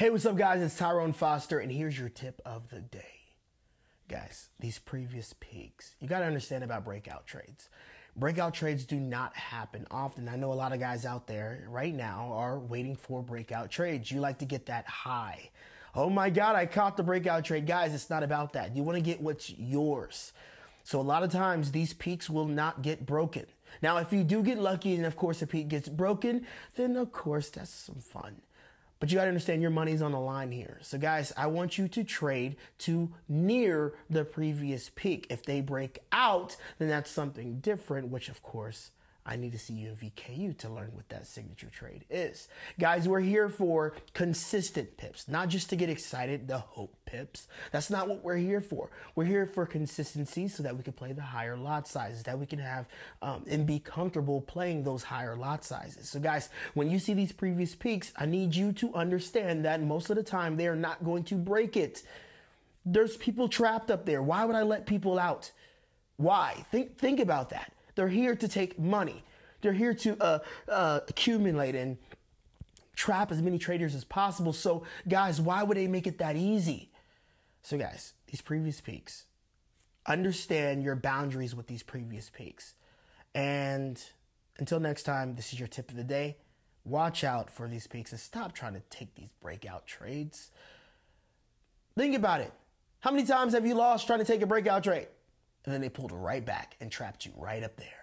Hey, what's up, guys? It's Tyrone Foster, and here's your tip of the day. Guys, these previous peaks, you got to understand about breakout trades. Breakout trades do not happen often. I know a lot of guys out there right now are waiting for breakout trades. You like to get that high. Oh my God, I caught the breakout trade. Guys, it's not about that. You want to get what's yours. So a lot of times these peaks will not get broken. Now, if you do get lucky and of course a peak gets broken, then of course that's some fun. But you got to understand your money's on the line here. So guys, I want you to trade to near the previous peak. If they break out, then that's something different, which of course I need to see you in VKU to learn what that signature trade is. Guys, we're here for consistent pips, not just to get excited, the hope pips. That's not what we're here for. We're here for consistency so that we can play the higher lot sizes, that we can have um, and be comfortable playing those higher lot sizes. So, guys, when you see these previous peaks, I need you to understand that most of the time they are not going to break it. There's people trapped up there. Why would I let people out? Why? Think think about that. They're here to take money. They're here to uh, uh, accumulate and trap as many traders as possible. So, guys, why would they make it that easy? So, guys, these previous peaks, understand your boundaries with these previous peaks. And until next time, this is your tip of the day. Watch out for these peaks and stop trying to take these breakout trades. Think about it. How many times have you lost trying to take a breakout trade? And then they pulled right back and trapped you right up there.